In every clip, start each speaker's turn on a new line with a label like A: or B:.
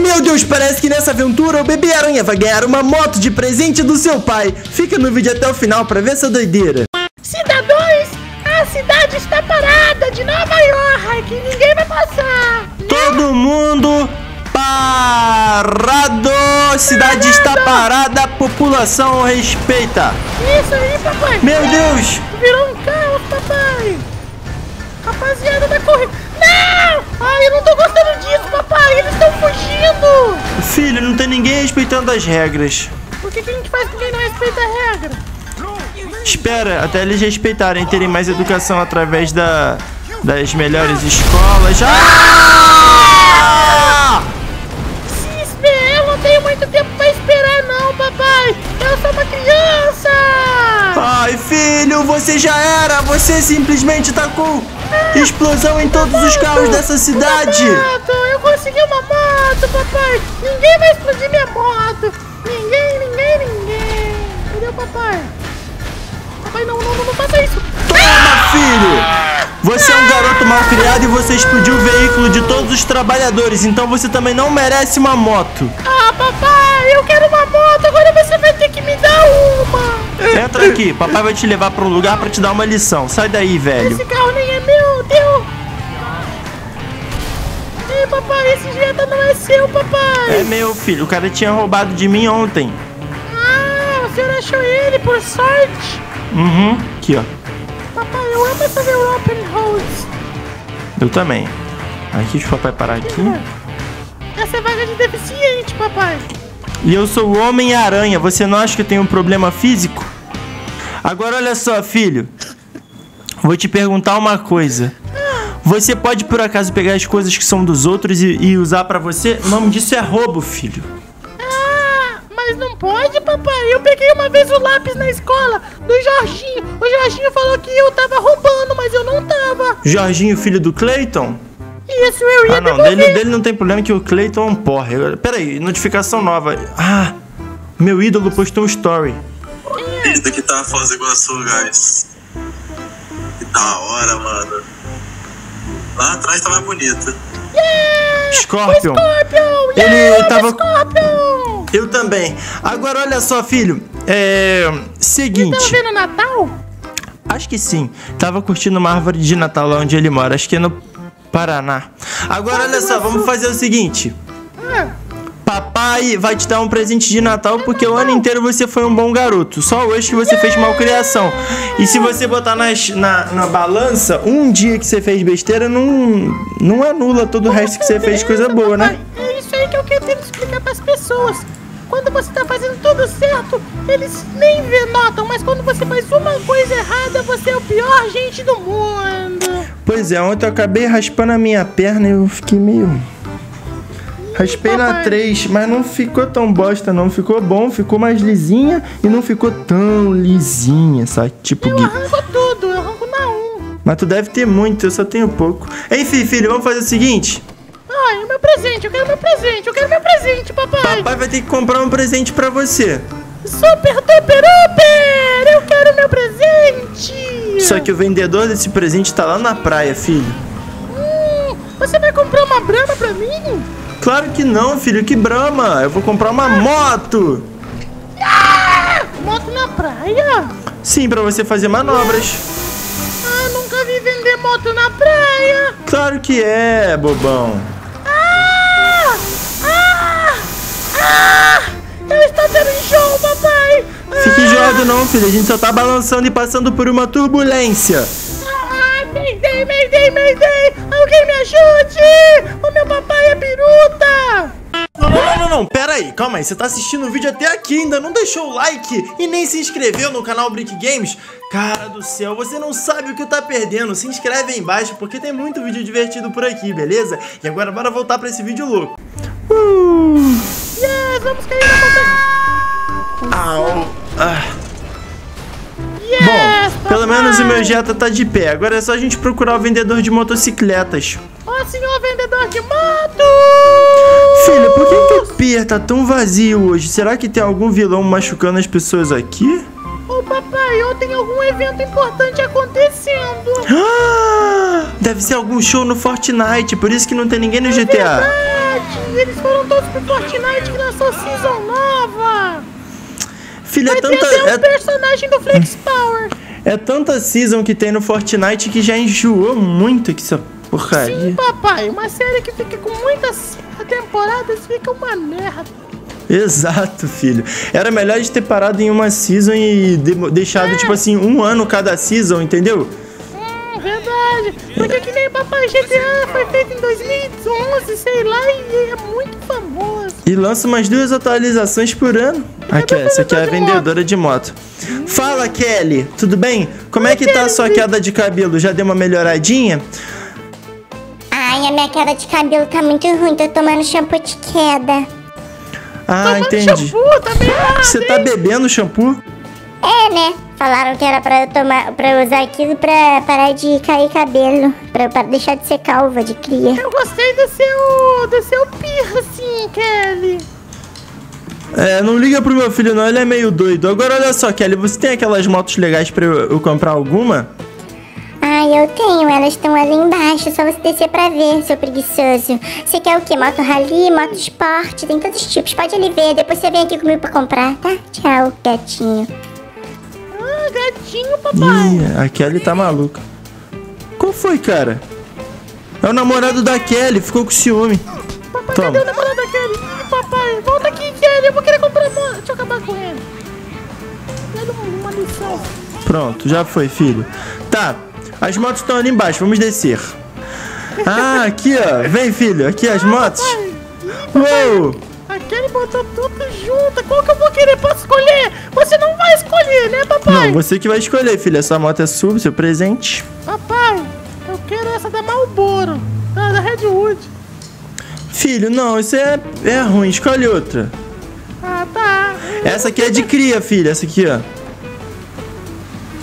A: Meu Deus, parece que nessa aventura o bebê aranha vai ganhar uma moto de presente do seu pai. Fica no vídeo até o final pra ver essa doideira.
B: Cidadãos, a cidade está parada de Nova York. Ninguém vai passar.
A: Todo mundo parado! Cidade está parada, a população respeita.
B: Isso aí, papai.
A: Meu Deus!
B: Virou um caos, papai. Rapaziada da corrida. Ai, eu não tô gostando disso, papai. Eles estão fugindo.
A: Filho, não tem ninguém respeitando as regras.
B: Por que, que a gente faz com quem não respeita a regra?
A: Espera até eles respeitarem, terem mais educação através da, das melhores escolas. Ah! Ai, filho, você já era! Você simplesmente tacou explosão em todos os carros dessa cidade!
B: Moto, eu consegui uma moto, papai. Ninguém vai explodir minha moto. Ninguém, ninguém, ninguém. Cadê o papai? Papai, não, não, não, não faça isso.
A: Toma, filho! Você é um garoto mal criado e você explodiu o veículo de todos os trabalhadores, então você também não merece uma moto.
B: Ah, papai, eu quero uma moto. Agora você vai ter que me dar uma.
A: Entra aqui, papai vai te levar para um lugar para te dar uma lição. Sai daí, velho.
B: Esse carro nem é meu, deu. Ei, papai, esse Jetta não é seu, papai.
A: É meu, filho. O cara tinha roubado de mim ontem.
B: Ah, o senhor achou ele por sorte?
A: Uhum. Aqui, ó.
B: Papai, eu amo essas European Roads.
A: Eu também. Aqui, deixa o papai parar aqui.
B: Essa é vaga de deficiente, papai.
A: E eu sou o Homem-Aranha. Você não acha que eu tenho um problema físico? Agora olha só, filho. Vou te perguntar uma coisa. Você pode por acaso pegar as coisas que são dos outros e, e usar pra você? O nome disso é roubo, filho.
B: Mas não pode, papai. Eu peguei uma vez o lápis na escola do Jorginho. O Jorginho falou que eu tava roubando, mas eu não tava.
A: Jorginho, filho do Clayton?
B: Isso, eu ia
A: Ah, não.
B: devolver.
A: Dele, dele não tem problema que o Clayton é um porre. Agora, Pera aí, notificação nova. Ah, meu ídolo postou um story.
C: Isso daqui tá Foz do Iguaçu, guys. Que da hora, mano. Lá atrás tá mais bonito.
B: Yeah!
A: Scorpion.
B: O Scorpion!
A: Ele
B: yeah,
A: tava-
B: o Scorpion!
A: Eu também. Agora olha só, filho. É. Seguinte.
B: vendo Natal?
A: Acho que sim. Tava curtindo uma árvore de Natal lá onde ele mora. Acho que é no Paraná. Agora olha só, vamos fazer o seguinte.
B: Ah,
A: Papai vai te dar um presente de Natal porque o ano inteiro você foi um bom garoto. Só hoje que você fez malcriação. E se você botar nas- na, na balança, um dia que você fez besteira não, não anula todo o resto que você fez coisa boa, né?
B: É isso aí que eu quero explicar pras pessoas. Quando você tá fazendo tudo certo, eles nem notam, mas quando você faz uma coisa errada, você é o pior gente do mundo.
A: Pois é, ontem eu acabei raspando a minha perna e eu fiquei meio. Raspei na
B: papai.
A: 3, mas não ficou tão bosta, não. Ficou bom, ficou mais lisinha e não ficou tão lisinha, sabe? Tipo.
B: Eu arranco tudo, eu arranco na 1.
A: Mas tu deve ter muito, eu só tenho pouco. Enfim, filho, vamos fazer o seguinte:
B: Ai, o meu presente, eu quero meu presente, eu quero meu presente, papai.
A: papai vai ter que comprar um presente pra você.
B: Super duper uper, eu quero meu presente.
A: Só que o vendedor desse presente tá lá na praia, filho.
B: Hum, você vai comprar uma brama pra mim?
A: Claro que não, filho, que brama! Eu vou comprar uma moto!
B: Ah, moto na praia?
A: Sim, pra você fazer manobras.
B: Ah, nunca vi vender moto na praia.
A: Claro que é, bobão. Não, filho. A gente só tá balançando e passando por uma turbulência.
B: Ah, Mayday, Mayday, Mayday! Alguém me ajude! O meu papai é biruta!
A: Não, não, não, não, não, pera aí, calma aí. Você tá assistindo o vídeo até aqui, ainda não deixou o like e nem se inscreveu no canal Brick Games? Cara do céu, você não sabe o que tá perdendo. Se inscreve aí embaixo porque tem muito vídeo divertido por aqui, beleza? E agora bora voltar pra esse vídeo louco. Uh,
B: Yes, vamos cair na montanha!
A: au, ah. Bom, pelo menos o meu Jetta tá de pé. Agora é só a gente procurar o vendedor de motocicletas.
B: Ó, senhor vendedor de moto!
A: Filha, por que, que o pier tá tão vazio hoje? Será que tem algum vilão machucando as pessoas aqui?
B: Ô papai, ou tem algum evento importante acontecendo.
A: Ah, Deve ser algum show no Fortnite, por isso que não tem ninguém no GTA.
B: Verdade, eles foram todos pro Fortnite que lançou season nova.
A: Filha, é tanta,
B: um
A: é,
B: personagem do Flex Power.
A: é tanta season que tem no Fortnite que já enjoou muito que essa
B: Sim,
A: porcaria.
B: papai, uma série que fica com muitas temporadas fica uma merda.
A: Exato, filho. Era melhor de ter parado em uma season e de- deixado, tipo assim, um ano cada season, entendeu?
B: Hum, verdade. Porque que nem papai GTA foi feito em 2011, sei lá, e é muito famoso.
A: E lança umas duas atualizações por ano. Aqui, essa aqui é a vendedora de moto. Fala, Kelly, tudo bem? Como é que tá a sua queda de cabelo? Já deu uma melhoradinha?
D: Ai, a minha queda de cabelo tá muito ruim, tô tomando shampoo de queda.
A: Ah,
B: Tomando
A: entendi.
B: shampoo, tá bem errado,
A: Você tá
B: hein?
A: bebendo shampoo?
D: É, né? Falaram que era pra eu tomar, pra eu usar aquilo pra parar de cair cabelo, pra, pra deixar de ser calva de cria.
B: Eu gostei do seu, do seu piercing, Kelly.
A: É, não liga pro meu filho não, ele é meio doido. Agora olha só, Kelly, você tem aquelas motos legais pra eu, eu comprar alguma?
D: Ai, eu tenho, elas estão ali embaixo, só você descer pra ver, seu preguiçoso. Você quer o quê? Moto rally, moto esporte, tem todos os tipos, pode ali ver, depois você vem aqui comigo pra comprar, tá? Tchau, gatinho.
B: Ah, gatinho, papai.
A: Ih, a Kelly tá maluca. Qual foi, cara? É o namorado da Kelly, ficou com ciúme.
B: Papai,
A: Toma.
B: cadê o namorado da Kelly? Papai, volta aqui, Kelly, eu vou querer comprar moto. Deixa eu acabar com ele. Dá uma, uma lição.
A: Pronto, já foi, filho. Tá, as motos estão ali embaixo, vamos descer. Ah, aqui, ó. Vem, filho, aqui as motos. Uou!
B: Botou tudo junto. Qual que eu vou querer? Posso escolher? Você não vai escolher, né, papai?
A: Não, você que vai escolher, filho. Essa moto é sua, seu presente.
B: Papai, eu quero essa da Marlboro. Da, da Redwood.
A: Filho, não, isso é, é ruim. Escolhe outra.
B: Ah, tá.
A: Essa aqui é de cria, filho. Essa aqui, ó.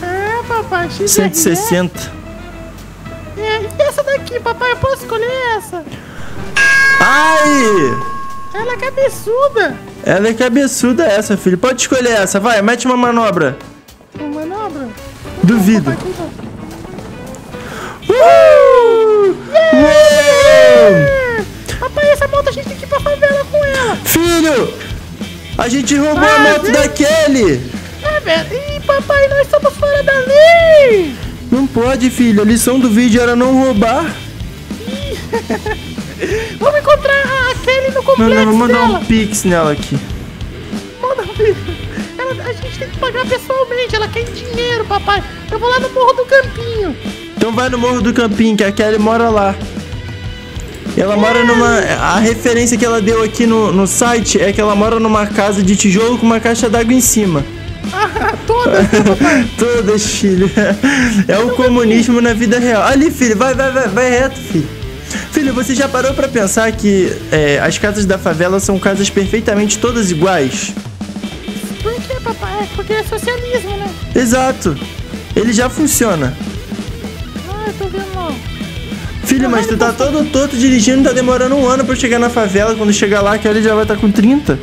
B: É, papai, XR.
A: 160.
B: É, e essa daqui, papai, eu posso escolher essa?
A: Ai!
B: Ela é cabeçuda.
A: Ela é cabeçuda essa, filho. Pode escolher essa, vai, mete uma manobra.
B: Uma manobra.
A: Duvido. Uh! Uou!
B: É. Papai, essa moto a gente tem que ir pra favela com ela.
A: Filho! A gente roubou a
B: Ah,
A: moto da Kelly!
B: É, velho. Ih, papai, nós estamos fora da lei.
A: Não pode, filho. A lição do vídeo era não roubar.
B: Vamos encontrar a Kelly no complexo
A: não, vou mandar
B: dela.
A: um pix nela aqui.
B: Manda um. Ela, a gente tem que pagar pessoalmente. Ela quer dinheiro, papai. Eu vou lá no Morro do Campinho.
A: Então vai no Morro do Campinho, que a Kelly mora lá. Ela mora numa. A referência que ela deu aqui no, no site é que ela mora numa casa de tijolo com uma caixa d'água em cima.
B: Ah, toda.
A: Todas, filho. É o comunismo na vida real. Ali, filho, vai, vai, vai, vai reto, filho. Filho, você já parou pra pensar que é, as casas da favela são casas perfeitamente todas iguais?
B: Por que, papai? É porque é socialismo, né?
A: Exato. Ele já funciona.
B: Ah, eu tô vendo não.
A: Filho, mas tu tá todo torto dirigindo, tá demorando um ano pra eu chegar na favela. Quando chegar lá, a Kelly já vai estar com 30.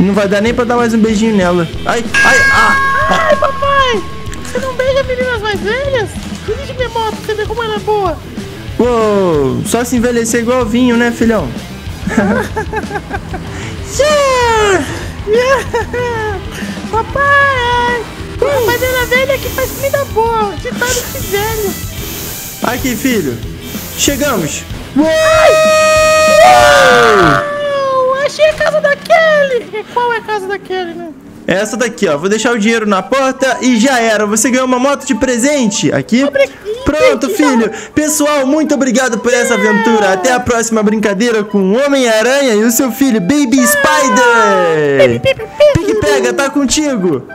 A: E não vai dar nem pra dar mais um beijinho nela. Ai, ai, ah!
B: Ai, papai! Você não beija meninas mais velhas? Dirige minha moto pra você ver como ela é boa.
A: Uou, só se envelhecer igual vinho, né, filhão?
B: Yeah! Papai! Rapaziada velha que faz comida boa. Ditado de velho.
A: Aqui, filho. Chegamos.
B: Oh, achei a casa da Kelly. E qual é a casa da Kelly, né?
A: Essa daqui, ó. Vou deixar o dinheiro na porta e já era. Você ganhou uma moto de presente. Aqui.
B: Obri-
A: Pronto, filho. Pessoal, muito obrigado por essa aventura. Até a próxima brincadeira com o Homem-Aranha e o seu filho, Baby Spider. Pique pega, tá contigo.